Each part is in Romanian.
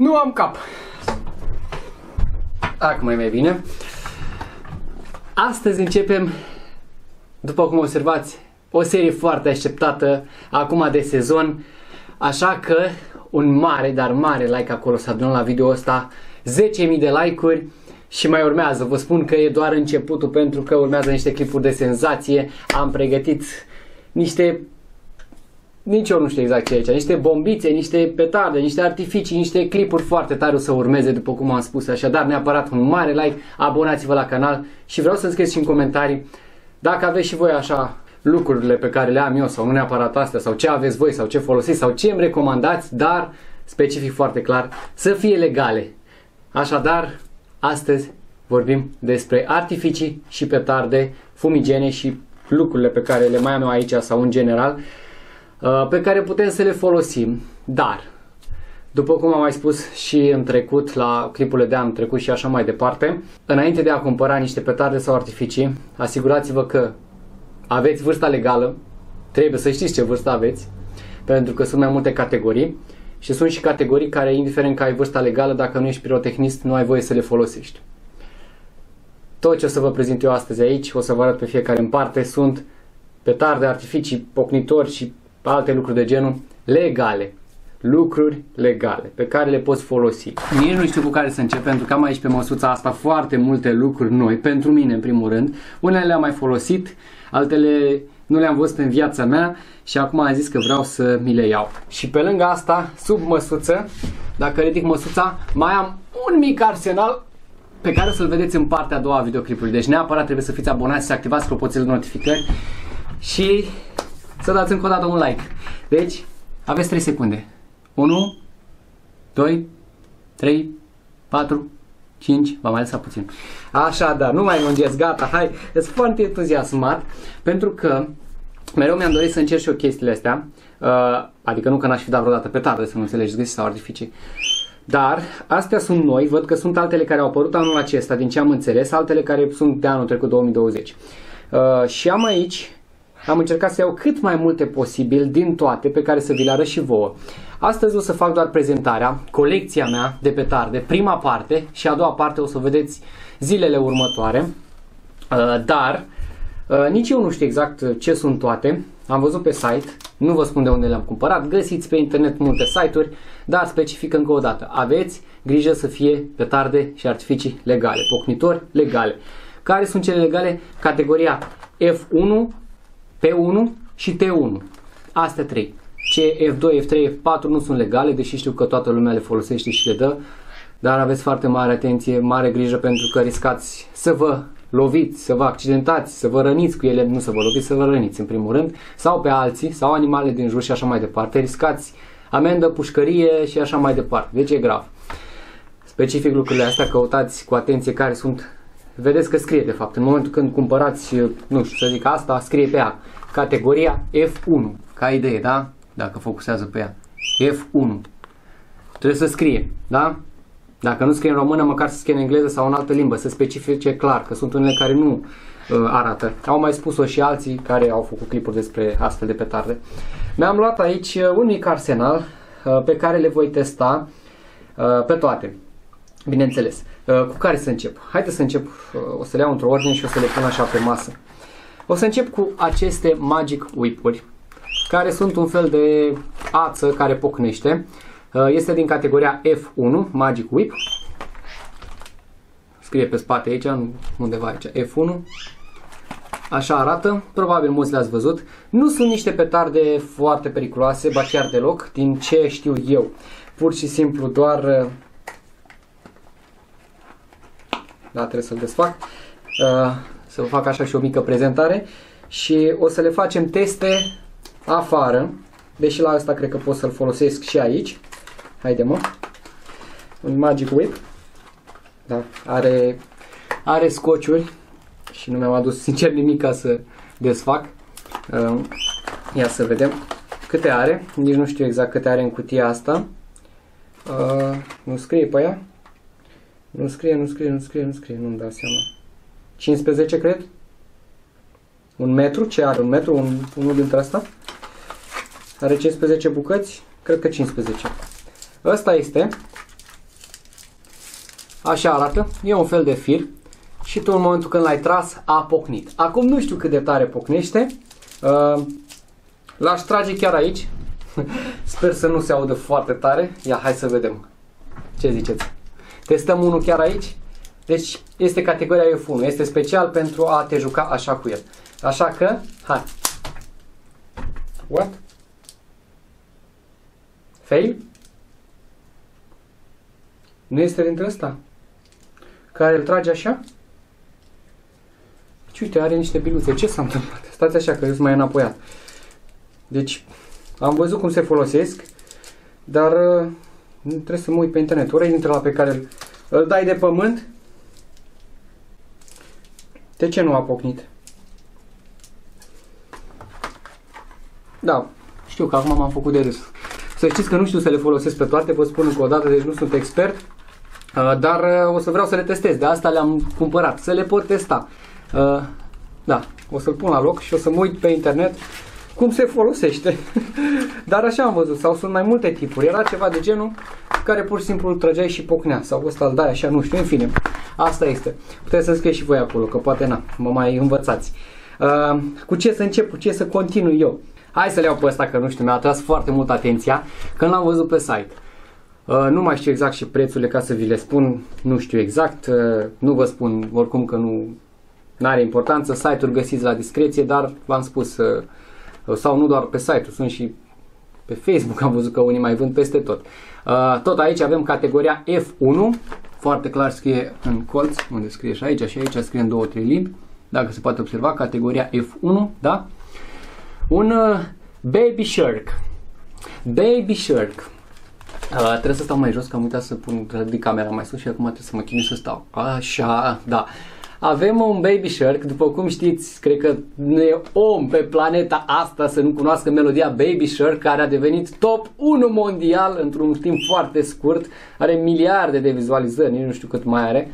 Nu am cap. Acum e mai bine. Astăzi începem, după cum observați, o serie foarte așteptată acum de sezon. Așa că un mare, dar mare like acolo să adunăm la video ăsta. 10.000 de like-uri și mai urmează. Vă spun că e doar începutul pentru că urmează niște clipuri de senzație. Am pregătit niște nici eu nu știu exact ce e aici, niște bombițe, niște petarde, niște artificii, niște clipuri foarte tare o să urmeze, după cum am spus, așadar neapărat un mare like, abonați-vă la canal și vreau să-mi scrieți și în comentarii dacă aveți și voi așa lucrurile pe care le am eu sau nu neapărat astea sau ce aveți voi sau ce folosiți sau ce îmi recomandați, dar specific foarte clar, să fie legale. Așadar, astăzi vorbim despre artificii și petarde, fumigene și lucrurile pe care le mai am eu aici sau în general. Uh, pe care putem să le folosim. Dar, după cum am mai spus și în trecut, la clipurile de anul trecut și așa mai departe, înainte de a cumpăra niște petarde sau artificii, asigurați-vă că aveți vârsta legală, trebuie să știți ce vârstă aveți, pentru că sunt mai multe categorii și sunt și categorii care, indiferent că ai vârsta legală, dacă nu ești pirotehnist, nu ai voie să le folosești. Tot ce o să vă prezint eu astăzi aici, o să vă arăt pe fiecare în parte, sunt petarde, artificii, pocnitori și alte lucruri de genul legale. Lucruri legale pe care le poți folosi. Nici nu știu cu care să încep pentru că am aici pe măsuța asta foarte multe lucruri noi pentru mine în primul rând. Unele le-am mai folosit, altele nu le-am văzut în viața mea și acum am zis că vreau să mi le iau. Și pe lângă asta, sub măsuță, dacă ridic măsuța, mai am un mic arsenal pe care o să-l vedeți în partea a doua a videoclipului. Deci neapărat trebuie să fiți abonați și să activați clopoțelul de notificări și să dați încă o dată un like. Deci, aveți 3 secunde. 1, 2, 3, 4, 5, v-am mai lăsat puțin. Așa, da, nu mai lungesc, gata, hai, sunt foarte entuziasmat pentru că mereu mi-am dorit să încerc și eu chestiile astea, uh, adică nu că n-aș fi dat vreodată pe tardă, să nu înțelegeți, sau artificii. Dar astea sunt noi, văd că sunt altele care au apărut anul acesta, din ce am înțeles, altele care sunt de anul trecut 2020. Uh, și am aici am încercat să iau cât mai multe posibil din toate pe care să vi le arăt și vouă. Astăzi o să fac doar prezentarea, colecția mea de petarde, prima parte și a doua parte o să vedeți zilele următoare. Uh, dar uh, nici eu nu știu exact ce sunt toate. Am văzut pe site, nu vă spun de unde le-am cumpărat, găsiți pe internet multe site-uri, dar specific încă o dată. Aveți grijă să fie petarde și artificii legale, pocnitori legale. Care sunt cele legale? Categoria F1 P1 și T1. Astea trei. Ce F2, F3, F4 nu sunt legale, deși știu că toată lumea le folosește și le dă, dar aveți foarte mare atenție, mare grijă pentru că riscați să vă loviți, să vă accidentați, să vă răniți cu ele, nu să vă loviți, să vă răniți în primul rând, sau pe alții, sau animale din jur și așa mai departe. Riscați amendă, pușcărie și așa mai departe. Deci e grav. Specific lucrurile astea, căutați cu atenție care sunt vedeți că scrie de fapt. În momentul când cumpărați, nu știu să zic asta, scrie pe ea categoria F1, ca idee, da? Dacă focusează pe ea. F1. Trebuie să scrie, da? Dacă nu scrie în română, măcar să scrie în engleză sau în altă limbă, să specifice clar, că sunt unele care nu uh, arată. Au mai spus-o și alții care au făcut clipuri despre astfel de petarde. Mi-am luat aici uh, un mic arsenal uh, pe care le voi testa uh, pe toate. Bineînțeles. Uh, cu care să încep? Haideți să încep, uh, o să le iau într-o ordine și o să le pun așa pe masă. O să încep cu aceste Magic Whip-uri, care sunt un fel de ață care pocnește. Uh, este din categoria F1, Magic Whip. Scrie pe spate aici, undeva aici, F1. Așa arată, probabil mulți le-ați văzut. Nu sunt niște petarde foarte periculoase, ba chiar deloc, din ce știu eu. Pur și simplu doar da, trebuie să-l desfac, uh, să fac așa și o mică prezentare și o să le facem teste afară, deși la asta cred că pot să-l folosesc și aici. Haide mă, un Magic Whip, da, are, are scociuri și nu mi-am adus sincer nimic ca să desfac. Uh, ia să vedem câte are, nici nu știu exact câte are în cutia asta. Uh, nu scrie pe ea. Nu scrie, nu scrie, nu scrie, nu scrie, nu-mi dau seama. 15, cred? Un metru? Ce are? Un metru? Un, unul dintre asta? Are 15 bucăți? Cred că 15. Ăsta este. Așa arată, e un fel de fir și tu în momentul când l-ai tras a pocnit. Acum nu știu cât de tare pocnește, uh, l-aș trage chiar aici, sper să nu se audă foarte tare, ia hai să vedem, ce ziceți? Testăm unul chiar aici, deci este categoria F1, este special pentru a te juca așa cu el. Așa că, hai. What? Fail? Nu este dintre ăsta? Care îl trage așa? Și uite, are niște biluțe. Ce s-a întâmplat? Stați așa că eu sunt mai înapoiat. Deci, am văzut cum se folosesc, dar uh, trebuie să mă uit pe internet. Ori dintre la pe care îl, îl dai de pământ. De ce nu a pocnit? Da, știu că acum m-am făcut de râs. Să știți că nu știu să le folosesc pe toate, vă spun încă o dată, deci nu sunt expert, uh, dar uh, o să vreau să le testez. De asta le-am cumpărat, să le pot testa. Uh, da, o să-l pun la loc și o să mă uit pe internet cum se folosește. Dar așa am văzut, sau sunt mai multe tipuri. Era ceva de genul care pur și simplu îl trăgeai și pocnea, sau ăsta îl dai așa, nu știu, în fine. Asta este. Puteți să scrieți și voi acolo, că poate na, mă mai învățați. Uh, cu ce să încep, cu ce să continui eu? Hai să le iau pe ăsta, că nu știu, mi-a atras foarte mult atenția când l-am văzut pe site. Uh, nu mai știu exact și prețurile ca să vi le spun, nu știu exact, uh, nu vă spun oricum că nu are importanță, site-uri găsiți la discreție, dar v-am spus, uh, sau nu doar pe site-uri, sunt și pe Facebook, am văzut că unii mai vând peste tot. Uh, tot aici avem categoria F1, foarte clar scrie în colț, unde scrie și aici și aici scrie în două, trei limbi, dacă se poate observa, categoria F1, da? Un uh, Baby Shark. Baby Shark. Uh, trebuie să stau mai jos, că am uitat să pun de camera mai sus și acum trebuie să mă chinui să stau. Așa, da. Avem un Baby Shark, după cum știți, cred că nu e om pe planeta asta să nu cunoască melodia Baby Shark, care a devenit top 1 mondial într-un timp foarte scurt, are miliarde de vizualizări, nici nu știu cât mai are.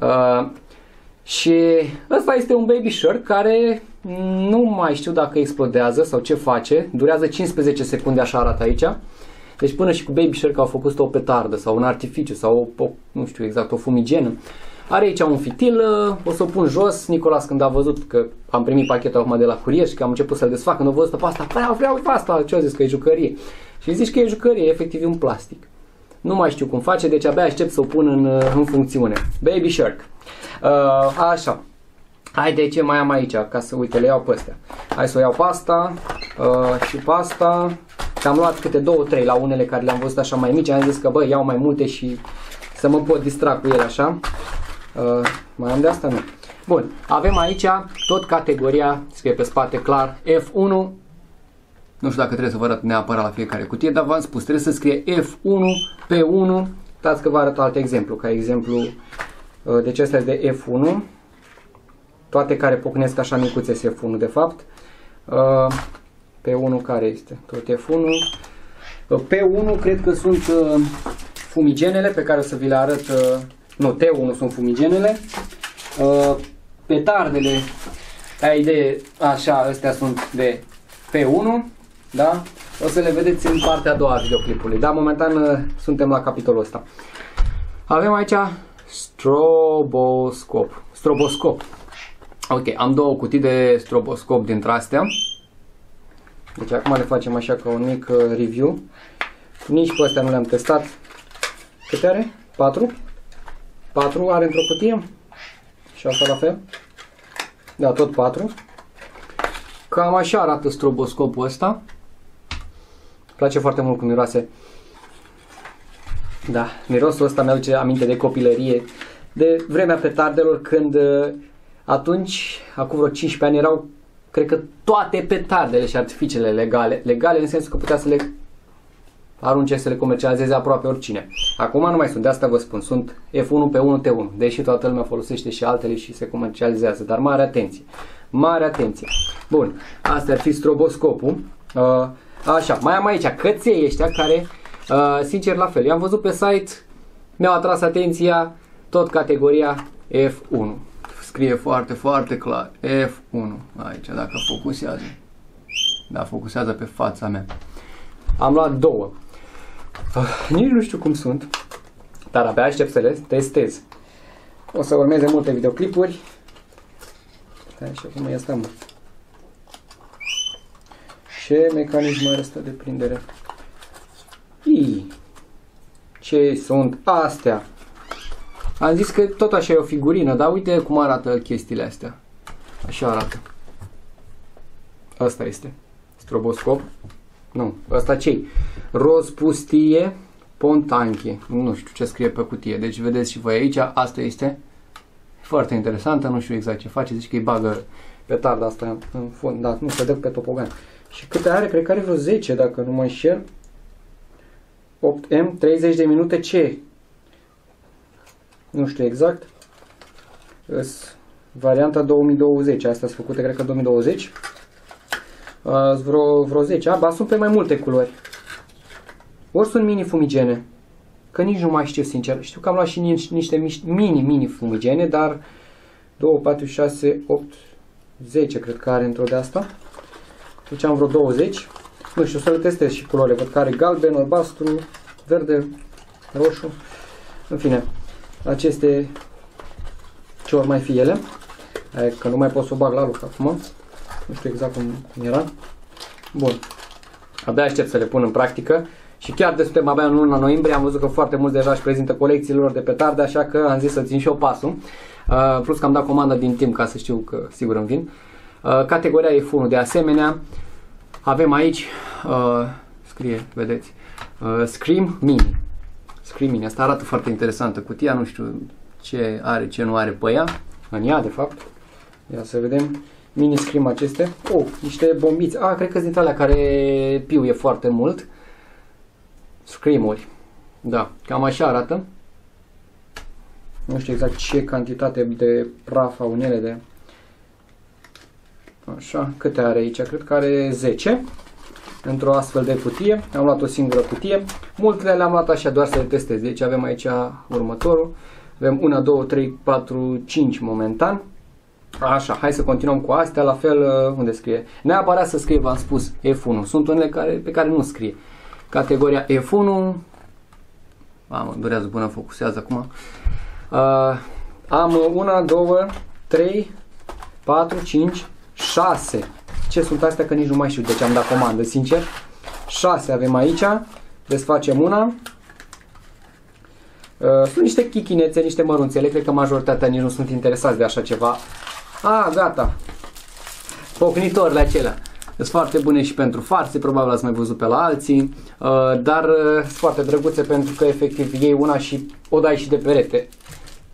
Uh, și ăsta este un Baby Shark care nu mai știu dacă explodează sau ce face, durează 15 secunde, așa arată aici. Deci până și cu Baby Shark au făcut o petardă sau un artificiu sau o, o nu știu exact, o fumigenă. Are aici un fitil, uh, o să o pun jos. Nicolas când a văzut că am primit pachetul acum de la curier și că am început să-l desfac, când a văzut pe asta, vreau, vreau pe asta, ce a zis că e jucărie. Și zici că e jucărie, efectiv e un plastic. Nu mai știu cum face, deci abia aștept să o pun în, uh, în funcțiune. Baby Shark. Uh, așa. Hai de ce mai am aici, ca să uite, le iau pe astea. Hai să o iau pe asta uh, și pe asta. Am luat câte două, trei la unele care le-am văzut așa mai mici. Am zis că bă, iau mai multe și să mă pot distra cu ele așa. Uh, mai am de asta? Nu. Bun, avem aici tot categoria, scrie pe spate clar, F1. Nu știu dacă trebuie să vă arăt neapărat la fiecare cutie, dar v-am spus, trebuie să scrie F1 pe 1. Uitați că vă arăt alt exemplu, ca exemplu, uh, deci asta este de F1. Toate care pocnesc așa micuțe F1 de fapt. Uh, pe 1 care este? Tot F1. Uh, pe 1 cred că sunt fumigenele pe care o să vi le arăt nu, T1 sunt fumigenele, uh, petardele, ai idee, așa, astea sunt de P1, da? O să le vedeți în partea a doua a videoclipului, dar momentan uh, suntem la capitolul ăsta. Avem aici stroboscop, stroboscop. Ok, am două cutii de stroboscop dintre astea. Deci acum le facem așa ca un mic uh, review. Nici pe astea nu le-am testat. Câte are? 4? 4 are într-o cutie și asta la fel. Da, tot 4. Cam așa arată stroboscopul ăsta. Îmi place foarte mult cum miroase. Da, mirosul ăsta mi-aduce aminte de copilărie, de vremea petardelor când uh, atunci, acum vreo 15 ani, erau, cred că toate petardele și artificiile legale. Legale în sensul că putea să le arunce să le comercializeze aproape oricine. Acum nu mai sunt, de asta vă spun, sunt F1 pe 1 T1, deși toată lumea folosește și altele și se comercializează, dar mare atenție, mare atenție. Bun, asta ar fi stroboscopul. Uh, așa, mai am aici căței ăștia care, uh, sincer la fel, i-am văzut pe site, mi-au atras atenția, tot categoria F1. Scrie foarte, foarte clar, F1, aici, dacă focusează. Da, focusează pe fața mea. Am luat două. Uh, nici nu știu cum sunt. dar abia aștept să le testez. O să urmeze multe videoclipuri. Stai și acum e asta, mă. Ce mecanism are ăsta de prindere? Ii. Ce sunt astea? Am zis că tot așa e o figurină, dar uite cum arată chestiile astea. Așa arată. Asta este. Stroboscop. Nu, asta ce Roz pustie Pontanche. Nu știu ce scrie pe cutie. Deci vedeți și voi aici, asta este foarte interesantă, nu știu exact ce face, zici că îi bagă petarda asta în fond, dar nu se dă pe topogan. Și câte are? Cred că are vreo 10, dacă nu mă înșel. 8M, 30 de minute, ce? Nu știu exact. Varianta 2020, astea sunt făcute, cred că 2020. Uh, vreo, vreo 10. A, ba, sunt pe mai multe culori. Ori sunt mini fumigene. Că nici nu mai știu sincer. Știu că am luat și niște mini, mini fumigene, dar 2, 4, 6, 8, 10 cred că are într-o de asta. Deci am vreo 20. Nu știu, să le testez și culorile. Văd că are galben, albastru, verde, roșu. În fine, aceste ce ori mai fi ele. Că nu mai pot să o bag la lucru acum. Nu știu exact cum era. Bun. Abia aștept să le pun în practică. Și chiar de suntem abia în luna noiembrie, am văzut că foarte mulți deja își prezintă colecțiile lor de petarde, așa că am zis să țin și eu pasul. Uh, plus că am dat comanda din timp ca să știu că sigur îmi vin. Uh, categoria F1 de asemenea. Avem aici, uh, scrie, vedeți, uh, Scream Mini. Scream Mini, asta arată foarte interesantă cutia, nu știu ce are, ce nu are pe ea, în ea de fapt. Ia să vedem mini scream aceste. Oh, niște bombiți. Ah, cred că sunt alea care piuie foarte mult. Scream-uri. Da, cam așa arată. Nu știu exact ce cantitate de praf au unele de... Așa, câte are aici? Cred că are 10 într-o astfel de cutie. Am luat o singură cutie. Multele le-am luat așa doar să le testez. Deci avem aici următorul. Avem 1, 2, 3, 4, 5 momentan. Așa, hai să continuăm cu astea, la fel, uh, unde scrie? Neapărat să scrie, v-am spus, F1. Sunt unele care, pe care nu scrie. Categoria F1, Mamă, durează până focusează acum. Uh, am 1, 2, 3, 4, 5, 6. Ce sunt astea că nici nu mai știu de ce am dat comandă, sincer. 6 avem aici. Desfacem una. Uh, sunt niște chichinețe, niște mărunțele. Cred că majoritatea nici nu sunt interesați de așa ceva. A, gata. Pocnitorile acelea. Sunt foarte bune și pentru farse, probabil ați mai văzut pe la alții, uh, dar uh, sunt foarte drăguțe pentru că efectiv iei una și o dai și de perete.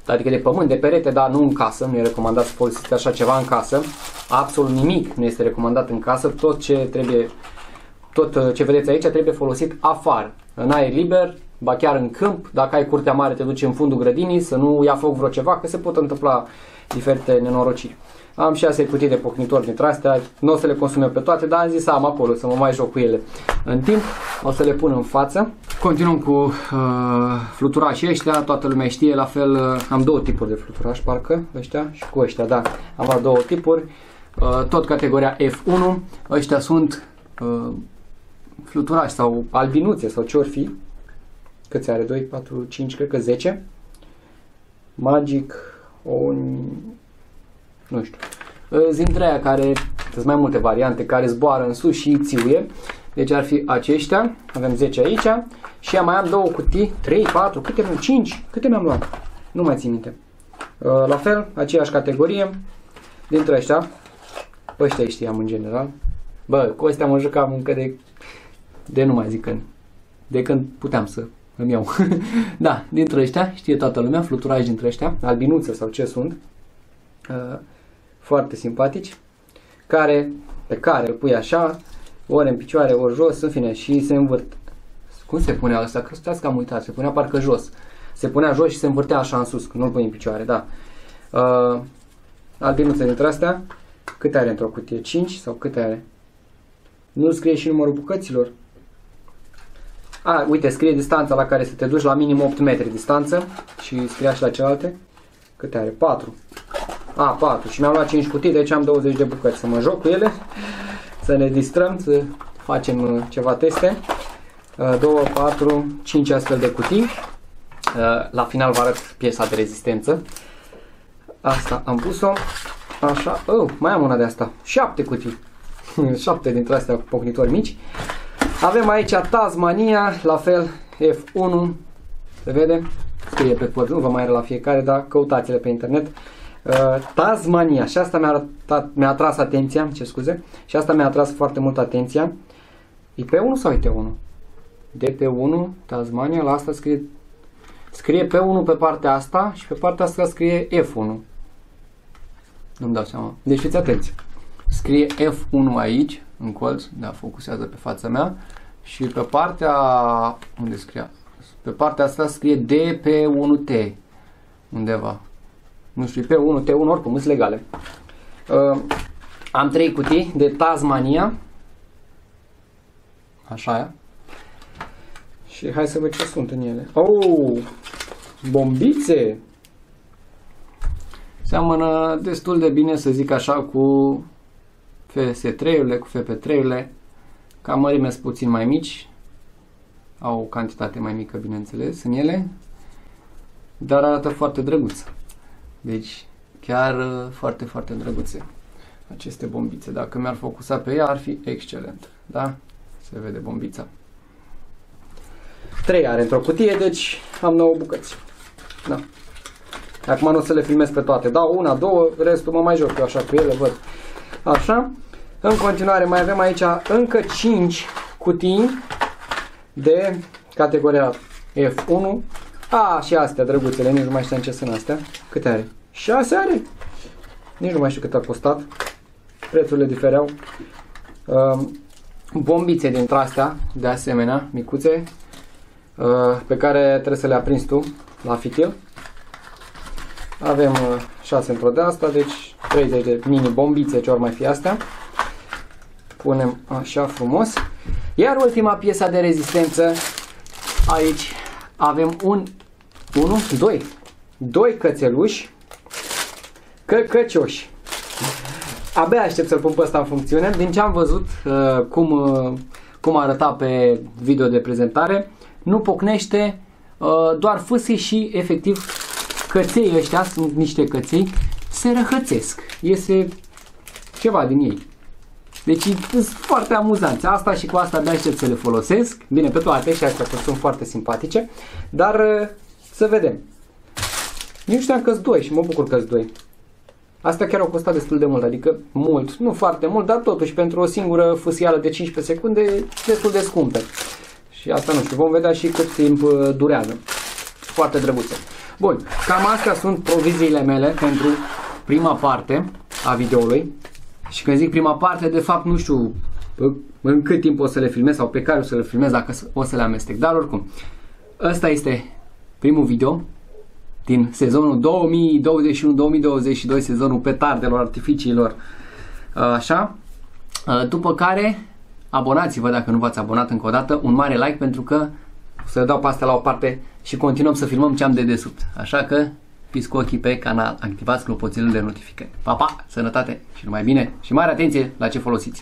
Adică de pământ, de perete, dar nu în casă, nu e recomandat să folosiți așa ceva în casă. Absolut nimic nu este recomandat în casă, tot ce trebuie, tot uh, ce vedeți aici trebuie folosit afară, în aer liber, ba chiar în câmp, dacă ai curtea mare te duci în fundul grădinii, să nu ia foc vreo ceva, că se pot întâmpla diferite nenorociri. Am 6 cutii de pocnitori dintre astea, nu o să le consume pe toate, dar am zis să am acolo, să mă mai joc cu ele. În timp o să le pun în față. Continuăm cu uh, fluturașii ăștia, toată lumea știe, la fel uh, am două tipuri de fluturași, parcă, ăștia și cu ăștia, da, am luat două tipuri. Uh, tot categoria F1, ăștia sunt uh, fluturași sau albinuțe sau ce ori fi. Câți are? 2, 4, 5, cred că 10. Magic, un, nu știu, dintre aia care, sunt mai multe variante, care zboară în sus și țiuie, deci ar fi aceștia, avem 10 aici. Și mai am două cutii, 3, 4, câte mi 5, câte mi-am luat? Nu mai țin minte. Uh, la fel, aceeași categorie, dintre ăștia, pe ăștia îi știam în general. Bă, cu ăstea mă jucam încă de, de nu mai zic când, de când puteam să îmi iau. da, dintre ăștia, știe toată lumea, fluturași dintre ăștia, albinuțe sau ce sunt, uh, foarte simpatici, care, pe care îl pui așa, ori în picioare, ori jos, în fine, și se învârt. Cum se punea asta? Că că am uitat, se punea parcă jos. Se punea jos și se învârtea așa în sus, nu-l pui în picioare, da. Uh, albinuțe dintre astea, câte are într-o cutie? 5 sau câte are? Nu scrie și numărul bucăților? A, uite, scrie distanța la care să te duci la minim 8 metri distanță și scria și la celelalte. Câte are? 4. A, 4. Și mi-am luat 5 cutii, deci am 20 de bucăți. Să mă joc cu ele, să ne distrăm, să facem uh, ceva teste. 2, 4, 5 astfel de cutii. Uh, la final vă arăt piesa de rezistență. Asta am pus-o. Așa. Oh, mai am una de asta. Șapte cutii. Șapte dintre astea cu pocnitori mici. Avem aici Tasmania, la fel, F1. Se vede? Scrie pe port, nu vă mai la fiecare, dar căutați-le pe internet. Uh, Tasmania și asta mi-a, mi-a atras atenția, ce scuze, și asta mi-a atras foarte mult atenția. E pe 1 sau e T1? De pe 1, Tasmania, la asta scrie Scrie pe 1 pe partea asta și pe partea asta scrie F1. Nu-mi dau seama. Deci fiți atenți. Scrie F1 aici, în colț, da, focusează pe fața mea. Și pe partea, unde scria? Pe partea asta scrie D pe 1T. Undeva. Nu știu, pe 1 T1, oricum, sunt legale. Uh, am trei cutii de Tasmania. Așa e. Și hai să văd ce sunt în ele. Oh, bombițe! Seamănă destul de bine, să zic așa, cu FS3-urile, cu FP3-urile. Ca mărime sunt puțin mai mici. Au o cantitate mai mică, bineînțeles, în ele. Dar arată foarte drăguț. Deci, chiar uh, foarte, foarte drăguțe aceste bombițe. Dacă mi-ar focusa pe ea, ar fi excelent. Da? Se vede bombița. 3 are într-o cutie, deci am 9 bucăți. Da. Acum nu o să le filmez pe toate. Dau una, două, restul mă mai joc eu așa cu ele, văd. Așa. În continuare mai avem aici încă 5 cutii de categoria F1. A, și astea drăguțele, nici nu mai știam ce sunt astea. Câte are? 6 are? Nici nu mai știu cât a costat. Prețurile difereau. Um, bombițe dintre astea, de asemenea, micuțe, Uh, pe care trebuie să le aprinzi tu la fitil. Avem 6 uh, într-o de asta, deci 30 de mini bombițe ce ori mai fi astea. Punem așa frumos. Iar ultima piesă de rezistență, aici avem un 1, 2, 2 cățeluși, căcăcioși. Abia aștept să-l pun pe ăsta în funcțiune. Din ce am văzut uh, cum, uh, cum arăta pe video de prezentare, nu pocnește uh, doar fâsii și efectiv căței ăștia, sunt niște căței, se răhățesc. Iese ceva din ei. Deci sunt foarte amuzanți. Asta și cu asta abia aștept să le folosesc. Bine, pe toate și astea că sunt foarte simpatice. Dar uh, să vedem. Nu știam că doi și mă bucur că doi. Astea chiar au costat destul de mult, adică mult, nu foarte mult, dar totuși pentru o singură fâsială de 15 secunde destul de scumpe. Și asta nu știu, vom vedea și cât timp uh, durează. Foarte drăguțe. Bun, cam astea sunt proviziile mele pentru prima parte a videoului. Și când zic prima parte, de fapt nu știu în cât timp o să le filmez sau pe care o să le filmez, dacă o să le amestec. Dar oricum, ăsta este primul video din sezonul 2021-2022, sezonul petardelor, artificiilor, așa. După care abonați-vă dacă nu v-ați abonat încă o dată, un mare like pentru că o să dau pe astea la o parte și continuăm să filmăm ce am de desubt. Așa că fiți cu ochii pe canal, activați clopoțelul de notificări. Pa, pa, sănătate și numai bine și mare atenție la ce folosiți!